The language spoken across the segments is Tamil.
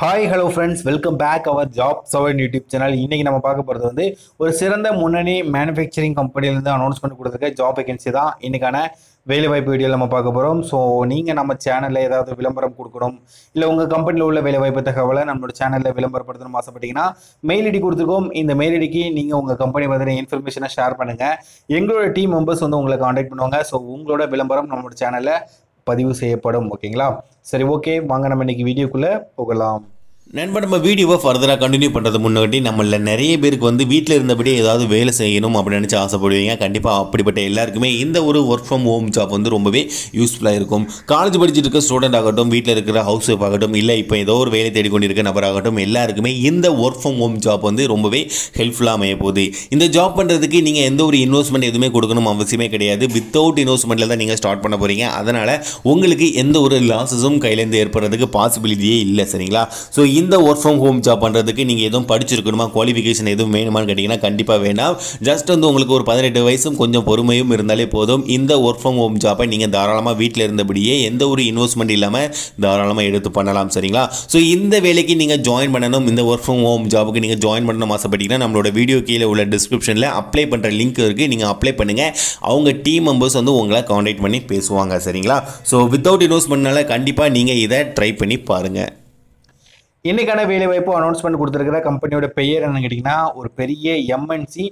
Hi hello friends welcome back our job saver YouTube channel இன்றைக்கி நம்ம பார்க்க போகிறது வந்து ஒரு சிறந்த முன்னணி மேனுஃபேக்சரிங் கம்பெனிலேருந்து அனௌன்ஸ் பண்ணி கொடுத்துருக்க ஜாப் வேகன்சி தான். இன்றைக்கான வேலைவாய்ப்பு வீடியோ நம்ம பார்க்க போகிறோம் ஸோ நீங்கள் நம்ம சேனலில் ஏதாவது விளம்பரம் கொடுக்கணும் இல்லை உங்கள் கம்பெனியில் உள்ள வேலைவாய்ப்பு தகவலை நம்மளோட சேனலில் விளம்பரப்படுத்தணும் ஆசைப்பட்டீங்கன்னா மெயில் ஐடி கொடுத்துருக்கோம். இந்த மெயில் ஐடிக்கு நீங்கள் உங்கள் கம்பெனி பற்றின இன்ஃபர்மேஷனை ஷேர் பண்ணுங்கள் எங்களோட டீம் மெம்பர்ஸ் வந்து உங்களை காண்டாக்ட் பண்ணுவாங்க. ஸோ உங்களோட விளம்பரம் நம்மளோட சேனலில் பதிவு செய்யப்படும் ஓகேங்களா சரி ஓகே வாங்க நம்ம இன்னைக்கு வீடியோக்குள்ளே போகலாம். நண்பர் நம்ம வீடியோவை ஃபர்தராக கண்டினியூ பண்ணுறது முன்னாடி நம்மள நிறைய பேருக்கு வந்து வீட்டில் இருந்தபடியே ஏதாவது வேலை செய்யணும் அப்படின்னு நினச்சி ஆசைப்படுவீங்க. கண்டிப்பாக அப்படிப்பட்ட எல்லாருக்குமே இந்த ஒரு ஒர்க் ஃப்ரம் ஹோம் ஜாப் வந்து ரொம்பவே யூஸ்ஃபுல்லாக இருக்கும். காலேஜ் படிச்சுட்டு இருக்க ஸ்டூடெண்ட் ஆகட்டும் வீட்டில் இருக்கிற ஹவுஸ் ஒய்ஃப் ஆகட்டும் இல்லை இப்போ ஏதோ ஒரு வேலை தேடிக்கொண்டிருக்க நபராகட்டும் எல்லாருக்குமே இந்த ஒர்க் ஃப்ரம் ஹோம் ஜாப் வந்து ரொம்பவே ஹெல்ப்ஃபுல்லாக அமைய போகுது. இந்த ஜாப் பண்ணுறதுக்கு நீங்கள் எந்த ஒரு இன்வெஸ்ட்மெண்ட் எதுவுமே கொடுக்கணும் அவசியமே கிடையாது. வித்தவுட் இன்வெஸ்ட்மெண்ட்டில் தான் நீங்கள் ஸ்டார்ட் பண்ண போகிறீங்க அதனால் உங்களுக்கு எந்த ஒரு லாஸஸும் கையிலேருந்து ஏற்படுறதுக்கு பாசிபிலிட்டியே இல்லை சரிங்களா? ஸோ இந்த ஒர்க் ஃப்ரம் ஹோம் ஜாப் பண்ணுறதுக்கு நீங்கள் எதுவும் படிச்சிருக்கணுமா? குவாலிஃபிகேஷன் எதுவும் வேணுமான்னு கேட்டிங்கன்னா கண்டிப்பாக வேண்டாம். ஜஸ்ட் வந்து உங்களுக்கு ஒரு பதினெட்டு வயசும் கொஞ்சம் பொறுமையும் இருந்தாலே போதும். இந்த ஒர்க் ஃப்ரம் ஹோம் ஜாப்பை நீங்கள் தாராளமாக வீட்டில் இருந்தபடியே எந்த ஒரு இன்வெஸ்ட்மெண்ட் இல்லாமல் தாராளமாக எடுத்து பண்ணலாம் சரிங்களா? ஸோ இந்த வேலைக்கு நீங்கள் ஜாயின் பண்ணணும். இந்த ஒர்க் ஃப்ரம் ஹோம் ஜாபுக்கு நீங்கள் ஜாயின் பண்ணணும் ஆசைப்பட்டீங்கன்னா நம்மளோட வீடியோ கீழே உள்ள டிஸ்கிரிப்ஷனில் அப்ளை பண்ணுற லிங்க் இருக்குது நீங்கள் அப்ளை பண்ணுங்கள் அவங்க டீம் மெம்பர்ஸ் வந்து உங்களை காண்டாக்ட் பண்ணி பேசுவாங்க சரிங்களா? ஸோ வித்தவுட் இன்வெஸ்ட்மெண்ட்னால கண்டிப்பாக நீங்கள் இதை ட்ரை பண்ணி பாருங்கள் இன்னைக்கான வேலைவாய்ப்பு அனௌன்ஸ்மெண்ட் கொடுத்துருக்கிற கம்பெனியோட பெயர் என்னன்னு கேட்டிங்கன்னா ஒரு பெரிய எம்என்சி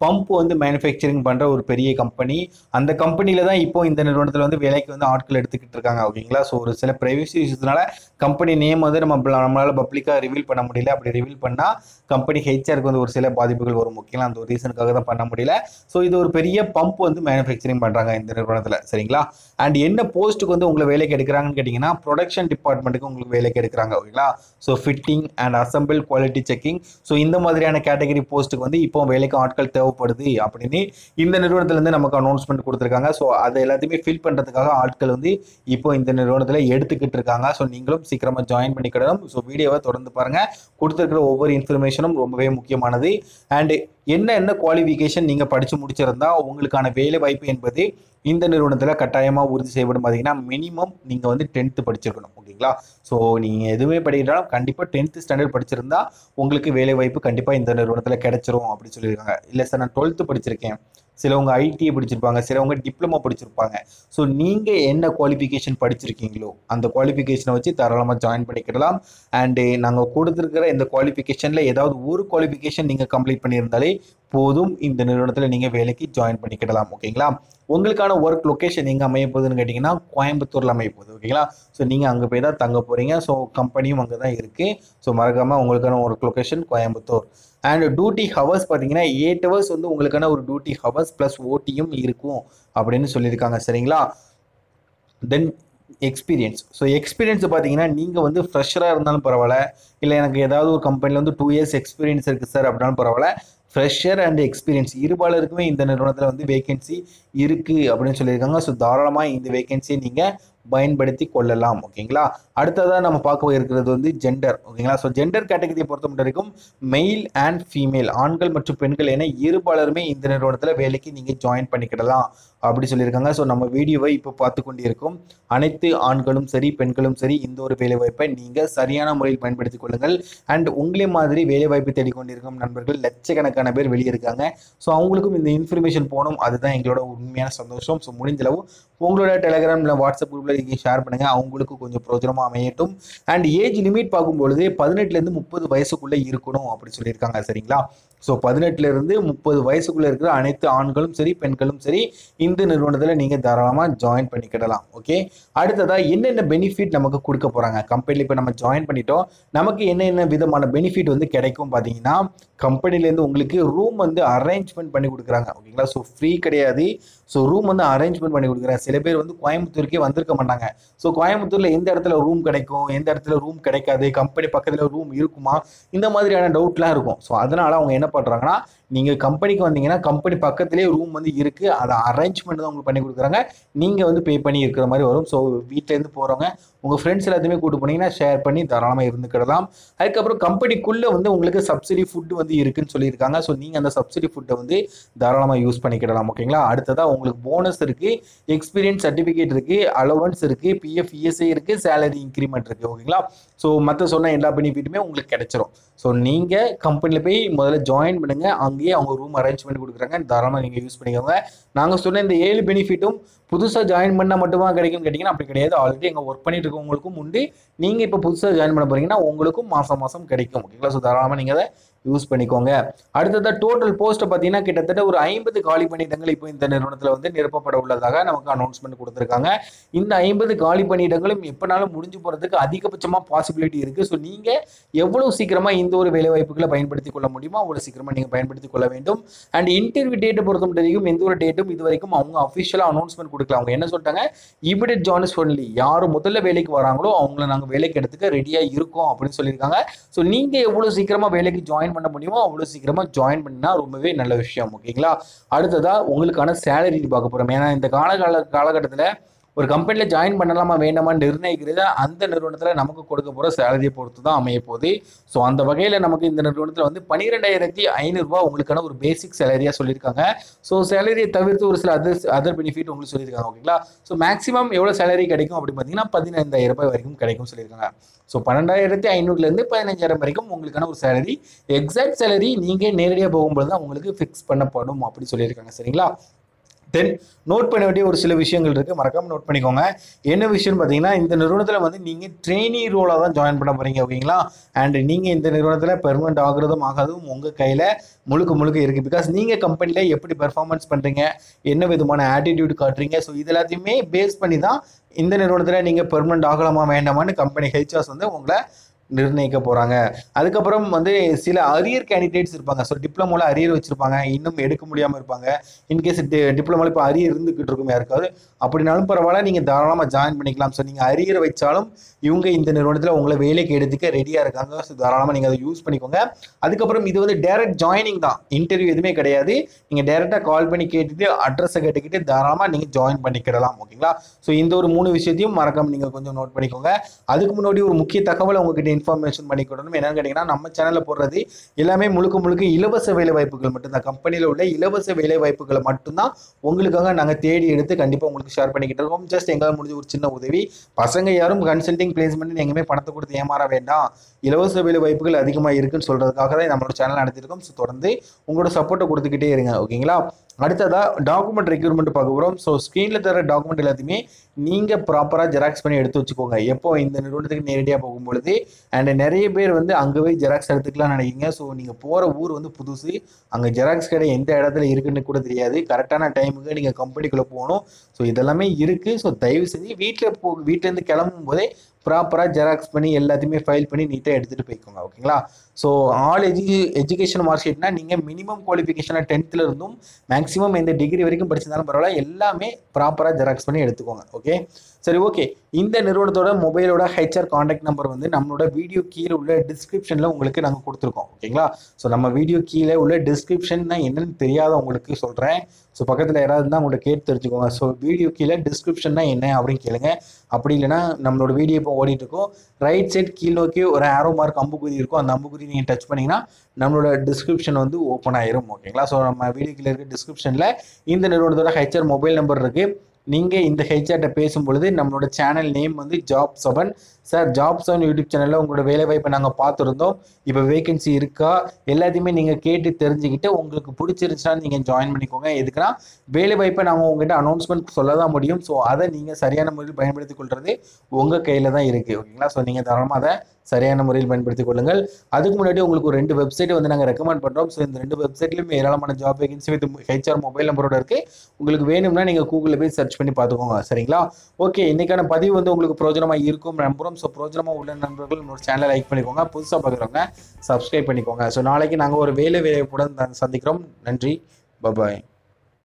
பம்ப் வந்து மேனுஃபேக்சரிங் பண்ணுற ஒரு பெரிய கம்பெனி அந்த கம்பெனியில் தான் இப்போ இந்த நிறுவனத்தில் வந்து வேலைக்கு வந்து ஆட்கள் எடுத்துக்கிட்டு இருக்காங்க ஓகேங்களா? ஸோ ஒரு சில ப்ரைவசி இஷ்யூஸ்னால கம்பெனி நேம் வந்து நம்ம நம்மளால் பப்ளிக்காக ரிவீல் பண்ண முடியல. அப்படி ரிவீல் பண்ணால் கம்பெனி ஹெச்ஆருக்கு வந்து ஒரு சில பாதிப்புகள் வரும் முக்கியம் அந்த ஒரு ரீசனுக்காக தான் பண்ண முடியல. ஸோ இது ஒரு பெரிய பம்ப் வந்து மேனுஃபேக்சரிங் பண்ணுறாங்க இந்த நிறுவனத்தில் சரிங்களா? அண்ட் என்ன போஸ்ட்டுக்கு வந்து உங்களை வேலைக்கு எடுக்கிறாங்கன்னு கேட்டிங்கன்னா ப்ரொடக்ஷன் டிபார்ட்மெண்ட்டுக்கு உங்களுக்கு வேலைக்கு எடுக்கிறாங்க ஓகேங்களா? So fitting and assemble quality checking so இந்த மாதிரியான கேட்டகரி போஸ்ட்டுக்கு வந்து இப்போ வேலைக்கு ஆட்கள் தேவை தேவைப்படுது அப்படின்னு இந்த நிறுவனத்துலேருந்து நமக்கு அனௌன்ஸ்மெண்ட் கொடுத்துருக்காங்க. ஸோ அதை எல்லாத்தையுமே ஃபில் பண்ணுறதுக்காக ஆட்கள் வந்து இப்போ இந்த நிறுவனத்தில் எடுத்துக்கிட்டு இருக்காங்க. ஸோ நீங்களும் சீக்கிரமாக ஜாயின் பண்ணிக்கிடணும். ஸோ வீடியோவை தொடர்ந்து பாருங்கள் கொடுத்துருக்கிற ஒவ்வொரு இன்ஃபர்மேஷனும் ரொம்பவே முக்கியமானது. அண்டு என்ன என்ன குவாலிஃபிகேஷன் நீங்கள் படித்து முடிச்சிருந்தா உங்களுக்கான வேலை வாய்ப்பு என்பது இந்த நிறுவனத்தில் கட்டாயமாக உறுதி செய்யப்படும் பார்த்தீங்கன்னா மினிமம் நீங்கள் வந்து டென்த்து படிச்சிருக்கணும் ஓகேங்களா? ஸோ நீங்கள் எதுவுமே படிக்கிறாலும் கண்டிப்பாக டென்த்து ஸ்டாண்டர்ட் படிச்சிருந்தா உங்களுக்கு வேலை வாய்ப்பு கண்டிப்பாக இந்த நிறுவனத்தில் கிடச்சிரும் அப்படின்னு சொல்லியிருக்காங்க. இல்லை சார் நான் டுவெல்த்து படிச்சிருக்கேன். சிலவங்க ஐடிஐ படிச்சிருப்பாங்க சிலவங்க டிப்ளமோ படிச்சிருப்பாங்க. ஸோ நீங்கள் என்ன குவாலிஃபிகேஷன் படிச்சிருக்கீங்களோ அந்த குவாலிஃபிகேஷனை வச்சு தாராளமாக ஜாயின் பண்ணிக்கிடலாம். அண்டு நாங்கள் கொடுத்துருக்கிற இந்த குவாலிஃபிகேஷனில் ஏதாவது ஒரு குவாலிஃபிகேஷன் நீங்கள் கம்ப்ளீட் பண்ணியிருந்தாலே போதும். இந்த நிறுவனத்தில் நீங்கள் வேலைக்கு ஜாயின் பண்ணிக்கிடலாம் ஓகேங்களா? உங்களுக்கான ஒர்க் லொக்கேஷன் எங்கே அமைய போகுதுன்னு கேட்டிங்கன்னா கோயம்புத்தூரில் அமைய போகுது ஓகேங்களா? ஸோ நீங்கள் அங்கே போய் தான் தங்க போகிறீங்க ஸோ கம்பெனியும் அங்கே தான் இருக்குது ஸோ மறக்காமல் உங்களுக்கான work location Coimbatore. And duty hours பார்த்தீங்கன்னா எயிட் ஹவர்ஸ் வந்து உங்களுக்கான ஒரு டியூட்டி ஹவர்ஸ் ப்ளஸ் ஓட்டியும் இருக்கும் அப்படின்னு சொல்லியிருக்காங்க. சரிங்களா? தென் எக்ஸ்பீரியன்ஸ் ஸோ எக்ஸ்பீரியன்ஸ் பார்த்தீங்கன்னா நீங்கள் வந்து ஃப்ரெஷராக இருந்தாலும் பரவாயில்ல. இல்லை எனக்கு ஏதாவது ஒரு கம்பெனியில் வந்து டூ இயர்ஸ் எக்ஸ்பீரியன்ஸ் இருக்குது சார் அப்படின்னாலும் பரவாயில்ல. ஃப்ரெஷர் அண்ட் எக்ஸ்பீரியன்ஸ் இருபாலருக்குமே இந்த நிறுவனத்தில் வந்து வேகன்சி இருக்குது அப்படின்னு சொல்லியிருக்காங்க. ஸோ தாராளமாக இந்த வேகன்சியை நீங்கள் பயன்படுத்தி கொள்ளலாம் ஓகேங்களா? அடுத்ததாக நம்ம பார்க்க இருக்கிறது வந்து ஜெண்டர் ஓகேங்களா? ஸோ ஜெண்டர் கேட்டகரியை பொறுத்த மட்டும் வரைக்கும் மெயில் அண்ட் ஃபீமேல் ஆண்கள் மற்றும் பெண்கள் என இருபாலருமே இந்த நிறுவனத்தில் வேலைக்கு நீங்கள் ஜாயின் பண்ணிக்கிடலாம். அப்படி சொல்லியிருக்காங்க. ஸோ நம்ம வீடியோவை இப்போ பார்த்து கொண்டிருக்கும். அனைத்து ஆண்களும் சரி பெண்களும் சரி இந்த ஒரு வேலைவாய்ப்பை நீங்கள் சரியான முறையில் பயன்படுத்திக் கொள்ளுங்கள். அண்ட் உங்களே மாதிரி வேலைவாய்ப்பு தேடிக்கொண்டிருக்கும் நண்பர்கள் லட்சக்கணக்கான பேர் வெளியே இருக்காங்க. ஸோ அவங்களுக்கும் இந்த இன்ஃபர்மேஷன் போகணும். அதுதான் எங்களோட உண்மையான சந்தோஷம். ஸோ முடிஞ்சளவு உங்களோட டெலகிராமில் வாட்ஸ்அப் குரூப்பில் நீங்கள் ஷேர் பண்ணுங்கள் அவங்களுக்கு கொஞ்சம் பிரோஜனமாக அமையட்டும். அண்ட் ஏஜ் லிமிட் பார்க்கும்பொழுது பதினெட்டுலேருந்து முப்பது வயசுக்குள்ளே இருக்கணும் அப்படி சொல்லியிருக்காங்க. சரிங்களா? ஸோ பதினெட்டுலேருந்து முப்பது வயசுக்குள்ளே இருக்கிற அனைத்து ஆண்களும் சரி பெண்களும் சரி இந்த நிறுவனத்தில் நீங்கள் தாராளமாக ஜாயின் பண்ணிக்கிடலாம். ஓகே அடுத்ததாக என்னென்ன பெனிஃபிட் நமக்கு கொடுக்க போகிறாங்க கம்பெனியில் இப்போ நம்ம ஜாயின் பண்ணிட்டோம். நமக்கு என்னென்ன விதமான பெனிஃபிட் வந்து கிடைக்கும் பார்த்தீங்கன்னா கம்பெனிலேருந்து உங்களுக்கு ரூம் வந்து அரேஞ்ச்மெண்ட் பண்ணி கொடுக்குறாங்க. ஓகேங்களா? ஸோ ஃப்ரீ கிடையாது. ஸோ ரூம் வந்து அரேஞ்ச்மெண்ட் பண்ணி கொடுக்குறேன் சில பேர் வந்து கோயம்புத்தூருக்கே வந்திருக்க மாட்டாங்க. ஸோ கோயம்புத்தூரில் எந்த இடத்துல ரூம் கிடைக்கும்? எந்த இடத்துல ரூம் கிடைக்காது? கம்பெனி பக்கத்தில் ரூம் இருக்குமா? இந்த மாதிரியான டவுட்லாம் இருக்கும். ஸோ அதனால் அவங்க என்ன பண்ணுறாங்கன்னா நீங்கள் கம்பெனிக்கு வந்தீங்கன்னா கம்பெனி பக்கத்துலேயே ரூம் வந்து இருக்குது அதை அரேஞ்ச்மெண்ட் தான் உங்களுக்கு பண்ணி கொடுக்குறாங்க. நீங்கள் வந்து பே பண்ணி இருக்கிற மாதிரி வரும். ஸோ வீட்டிலேருந்து போகிறவங்க உங்கள் ஃப்ரெண்ட்ஸ் எல்லாத்தையுமே கூட்டு போனீங்கன்னா ஷேர் பண்ணி தாராளமாக இருந்துக்கிடலாம். அதுக்கப்புறம் கம்பெனிக்குள்ளே வந்து உங்களுக்கு சப்சிடி ஃபுட்டு வந்து இருக்குன்னு சொல்லியிருக்காங்க. ஸோ நீங்கள் அந்த சப்சிடி ஃபுட்டை வந்து தாராளமாக யூஸ் பண்ணிக்கிடலாம் ஓகேங்களா அடுத்ததாக உங்களுக்கு போனஸ் இருக்குது எக்ஸ்பீரியன்ஸ் சர்டிஃபிகேட் இருக்குது அலவன்ஸ் இருக்குது பிஎஃப் இஎஸ்ஐ இருக்குது சேலரி இன்க்ரிமெண்ட் இருக்குது ஓகேங்களா ஸோ மற்ற சொன்ன எல்லா பெனிஃபிட்டுமே உங்களுக்கு கிடைச்சிரும். ஸோ நீங்கள் கம்பெனியில் போய் முதல்ல ஜாயின் பண்ணுங்க. அங்கேயே அவங்க ரூம் அரேஞ்ச் பண்ணி கொடுக்குறாங்க தாராளமாக நீங்கள் யூஸ் பண்ணிக்கோங்க. நாங்கள் சொன்ன இந்த ஏழு பெனிஃபிட்டும் புதுசாக ஜாயின் பண்ணால் மட்டுமா கிடைக்கும்னு கேட்டிங்கன்னா அப்படி கிடையாது. ஆல்ரெடி எங்கள் ஒர்க் பண்ணிட்டு இருக்கவங்களுக்கும் உண்டு. நீங்கள் இப்போ புதுசாக ஜாயின் பண்ண போறீங்கன்னா உங்களுக்கும் மாதம் மாதம் கிடைக்கும். ஓகேங்களா ஸோ தாராளமாக நீங்கள் அதை யூஸ் பண்ணிக்கோங்க. அடுத்ததாக டோட்டல் போஸ்ட்டை பார்த்தீங்கன்னா கிட்டத்தட்ட ஒரு ஐம்பது காலி பணியிடங்கள் இப்போ இந்த நிறுவனத்தில் வந்து நிரப்பப்பட உள்ளதாக நமக்கு அனௌன்ஸ்மெண்ட் கொடுத்துருக்காங்க. இந்த ஐம்பது காலி பணியிடங்களும் எப்போனாலும் முடிஞ்சு போகிறதுக்கு அதிகபட்சமாக பாசிபிலிட்டி இருக்குது ஸோ நீங்கள் எவ்வளோ சீக்கிரமாக இந்த ஒரு வேலைவாய்ப்புகளை பயன்படுத்தி கொள்ள முடியுமோ அவ்வளோ சீக்கிரமாக நீங்கள் பயன்படுத்தி கொள்ள வேண்டும். அண்ட் இன்டர்வியூ டேட்டை பொறுத்த மட்டும் எந்த ஒரு டேட்டும் இது வரைக்கும் அவங்க அஃபிஷியலாக அனௌன்ஸ்மெண்ட் கொடுக்கல. அவங்க என்ன சொல்லிட்டாங்க? இமிடியட் ஜாயின்ஸ் ஒன்லி யார் முதல்ல வேலைக்கு வராங்களோ அவங்கள நாங்கள் வேலைக்கு எடுத்துக்க ரெடியாக இருக்கோம் அப்படின்னு சொல்லியிருக்காங்க. ஸோ நீங்கள் எவ்வளோ சீக்கிரமாக வேலைக்கு ஜாயின் பண்ண முடியுமோ அவ்வளோ சீக்கிரமாக ஜாயின் பண்ணால் ரொம்பவே நல்ல விஷயம் ஓகேங்களா அடுத்ததாக உங்களுக்கான சேலரி பார்க்க போகிறோம் ஏன்னா இந்த காலகால காலகட்டத்தில் ஒரு கம்பெனியில் ஜாயின் பண்ணலாமா வேண்டாமா நிர்ணயிக்கிறது அந்த நிறுவனத்தில் நமக்கு கொடுக்க போகிற சேலரியை பொறுத்து தான் அமைய போகுது. ஸோ அந்த வகையில் நமக்கு இந்த நிறுவனத்தில் வந்து பன்னிரெண்டாயிரத்தி ஐநூறுரூவா உங்களுக்கான ஒரு பேசிக் சேலரியாக சொல்லியிருக்காங்க. ஸோ சேலரியை தவிர்த்து ஒரு சில அதர் அதர் பெனிஃபிட் உங்களுக்கு சொல்லியிருக்காங்க ஓகேங்களா ஸோ மேக்ஸிமம் எவ்வளோ சேலரி கிடைக்கும் அப்படின்னு பார்த்தீங்கன்னா பதினைந்தாயிரம் ரூபாய் வரைக்கும் கிடைக்கும் சொல்லியிருக்காங்க. ஸோ பன்னெண்டாயிரத்தி ஐநூறுலேருந்து பதினஞ்சாயிரம் வரைக்கும் உங்களுக்கான ஒரு சேலரி எக்ஸாக்ட் சேலரி நீங்கள் நேரடியாக போகும்போது தான் உங்களுக்கு ஃபிக்ஸ் பண்ணப்படும் அப்படி சொல்லியிருக்காங்க சரிங்களா? தென் நோட் பண்ண வேண்டிய ஒரு சில விஷயங்கள் இருக்குது மறக்காமல் நோட் பண்ணிக்கோங்க. என்ன விஷயம்னு பார்த்தீங்கன்னா இந்த நிறுவனத்தில் வந்து நீங்கள் ட்ரெயினி ரோலாக தான் ஜாயின் பண்ண போகிறீங்க ஓகேங்களா? அண்ட் நீங்கள் இந்த நிறுவனத்தில் பெர்மனெண்ட் ஆகுறதும் ஆகாதும் உங்கள் கையில் முழுக்க முழுக்க இருக்குது பிகாஸ் நீங்கள் கம்பெனியில் எப்படி பெர்ஃபார்மன்ஸ் பண்ணுறீங்க என்ன விதமான ஆட்டிடியூட் காட்டுறீங்க ஸோ இது எல்லாத்தையுமே பேஸ் பண்ணி தான் இந்த நிறுவனத்தில் நீங்கள் பெர்மனெண்ட் ஆகலாமா வேண்டாமான்னு கம்பெனி ஹெச்ஆர்ஸ் வந்து உங்களை நிர்ணயிக்க போகிறாங்க அதுக்கப்புறம் வந்து சில அரியர் கேண்டிடேட்ஸ் இருப்பாங்க. ஸோ டிப்ளமோவில் அரியர் வச்சுருப்பாங்க. இன்னும் எடுக்க முடியாமல் இருப்பாங்க. இன்கேஸ் டிப்ளமோவில் இப்போ அரியர் இருந்துக்கிட்டு இருக்கும் யாருக்காவது அப்படின்னாலும் பரவாயில்ல. நீங்கள் தாராளமாக ஜாயின் பண்ணிக்கலாம். ஸோ நீங்கள் அரியர் வச்சாலும் இவங்க இந்த நிறுவனத்தில் உங்களை வேலைக்கு எடுத்துக்க ரெடியாக இருக்காங்க. ஸோ தாராளமாக நீங்கள் அதை யூஸ் பண்ணிக்கோங்க. அதுக்கப்புறம் இது வந்து டேரக்ட் ஜாயினிங் தான். இன்டர்வியூ எதுவுமே கிடையாது. நீங்கள் டேரெக்டாக கால் பண்ணி கேட்டுட்டு அட்ரஸை கேட்டுக்கிட்டு தாராளமாக நீங்கள் ஜாயின் பண்ணிக்கிடலாம். ஓகேங்களா ஸோ இந்த ஒரு மூணு விஷயத்தையும் மறக்காமல் நீங்கள் கொஞ்சம் நோட் பண்ணிக்கோங்க. அதுக்கு முன்னாடி ஒரு முக்கிய தகவலை உங்ககிட்ட இன்ஃபர்மேஷன் பண்ணிக்கொள்ளணும் என்னன்னு கேட்டிங்கன்னா நம்ம சேனலில் போடுறது எல்லாமே முழுக்க முழுக்க இலவச வேலை வாய்ப்புகள் மட்டும்தான். கம்பெனியில் உள்ள இலவச வேலை வாய்ப்புகளை மட்டும்தான் உங்களுக்காக நாங்கள் தேடி எடுத்து கண்டிப்பாக உங்களுக்கு ஷேர் பண்ணிக்கிட்டு இருக்கோம். ஜஸ்ட் எங்களால் முடிஞ்ச ஒரு சின்ன உதவி. பசங்க யாரும் கன்சல்டிங் பிளேஸ்மெண்ட் எங்கேயுமே பணத்தை கொடுத்து ஏமாற வேண்டாம். இலவச வேலை வாய்ப்புகள் அதிகமாக இருக்குன்னு சொல்கிறதுக்காக தான் நம்மளோட சேனல் நடத்திருக்கோம் ஸோ தொடர்ந்து உங்களோட சப்போர்ட்டை கொடுத்துக்கிட்டே இருங்க. ஓகேங்களா அடுத்ததாக டாக்குமெண்ட் ரெக்யூர்மெண்ட் பார்க்க போகிறோம் ஸோ ஸ்க்ரீனில் தர டாக்குமெண்ட் எல்லாத்தையுமே நீங்கள் ப்ராப்பராக ஜெராக்ஸ் பண்ணி எடுத்து வச்சுக்கோங்க. எப்போ இந்த நிறுவனத்துக்கு நேரடியாக போகும்பொழுது அண்ட் நிறைய பேர் வந்து அங்கே போய் ஜெராக்ஸ் எடுத்துக்கலாம்னு நினைக்கிங்க ஸோ நீங்கள் போகிற ஊர் வந்து புதுசு. அங்கே ஜெராக்ஸ் கடை எந்த இடத்துல இருக்குன்னு கூட தெரியாது. கரெக்டான டைமுக்கு நீங்கள் கம்பெனிக்குள்ளே போகணும். ஸோ இதெல்லாமே இருக்குது ஸோ தயவு செஞ்சு வீட்டில் போ வீட்டிலேருந்து கிளம்பும் போதே ப்ராப்பராக ஜெராக்ஸ் பண்ணி எல்லாத்தையுமே ஃபைல் பண்ணி நீட்டாக எடுத்துகிட்டு போய்க்கோங்க ஓகேங்களா so all edu education mark ஷீட்னா நீங்கள் மினிமம் குவாலிஃபிகேஷனாக டென்த்தில் இருந்தும் மேக்ஸிமம் எந்த டிகிரி வரைக்கும் படிச்சிருந்தாலும் பரவாயில்ல எல்லாமே ப்ராப்பராக ஜெராக்ஸ் பண்ணி எடுத்துக்கோங்க ஓகே சரி ஓகே இந்த நிறுவனத்தோட மொபைலோட ஹெச்ஆர் காண்டாக்ட் நம்பர் வந்து நம்மளோட வீடியோ கீழே உள்ள டிஸ்கிரிப்ஷனில் உங்களுக்கு நாங்கள் கொடுத்துருக்கோம் ஓகேங்களா ஸோ நம்ம வீடியோ கீழே உள்ள டிஸ்கிரிப்ஷன் தான் என்னன்னு தெரியாதவங்களுக்கு சொல்கிறேன் ஸோ பக்கத்தில் யாராவது இருந்தால் உங்கள்கிட்ட கேட்டு தெரிஞ்சுக்கோங்க. ஸோ வீடியோ கீழே டிஸ்கிரிப்ஷன்னா என்ன அப்படின்னு கேளுங்க. அப்படி இல்லைனா நம்மளோட வீடியோ இப்போ ஓடிட்டு ரைட் சைட் கீழ் நோக்கி ஒரு ஆரோ மார்க் அம்புக்குறி இருக்கும். அந்த அம்புக்குறி நீங்கள் டச் பண்ணிங்கன்னா நம்மளோட டிஸ்கிரிப்ஷன் வந்து ஓப்பன் ஆயிரும் ஓகேங்களா ஸோ நம்ம வீடியோ கீழே இருக்க டிஸ்கிரிப்ஷனில் இந்த நிறுவனத்தோட ஹெச்ஆர் மொபைல் நம்பர் இருக்குது நீங்கள் இந்த ஹெச்ஆர்ட்ட பேசும்பொழுது நம்மளோட சேனல் நேம் வந்து job seven sir job seven YouTube சேனலில் உங்களோட வேலை வாய்ப்பை நாங்கள் பார்த்துருந்தோம். இப்போ வேகன்சி இருக்கா? எல்லாத்தையுமே நீங்கள் கேட்டு தெரிஞ்சுக்கிட்டு உங்களுக்கு பிடிச்சிருந்துச்சுன்னா நீங்கள் ஜாயின் பண்ணிக்கோங்க. எதுக்குன்னா வேலை வாய்ப்பை நாங்கள் உங்ககிட்ட அனௌன்ஸ்மெண்ட் சொல்ல தான் முடியும். ஸோ அதை நீங்கள் சரியான முறையில் பயன்படுத்திக் கொள்வது உங்கள் கையில் தான் இருக்குது ஓகேங்களா ஸோ நீங்கள் தாராளமாக அதை சரியான முறையில் பயன்படுத்திக் கொள்ளுங்கள். அதுக்கு முன்னாடி உங்களுக்கு ஒரு ரெண்டு வெப்சைட்டை வந்து நாங்கள் ரெக்கமெண்ட் பண்ணுறோம் ஸோ இந்த ரெண்டு வெப்சைட்லையும் ஏராளமான job vacancy with HR mobile நம்பரோட இருக்குது உங்களுக்கு வேணும்னா நீங்கள் கூகுளில் போய் சர்ச் பண்ணி பார்த்துக்கோங்க. சரிங்களா? ஓகே இன்னைக்கான பதிவு வந்து உங்களுக்கு பிரோஜனமாக இருக்கும் நம்புகிறோம் ஸோ பிரோஜனமாக உள்ள நண்பர்கள் நம்மளோட சேனலை லைக் பண்ணிக்கோங்க. புதுசாக பார்க்குறவங்க சப்ஸ்கிரைப் பண்ணிக்கோங்க. ஸோ நாளைக்கு நாங்கள் ஒரு வேலை வேலைப்புடன் சந்திக்கிறோம். நன்றி. பபாய்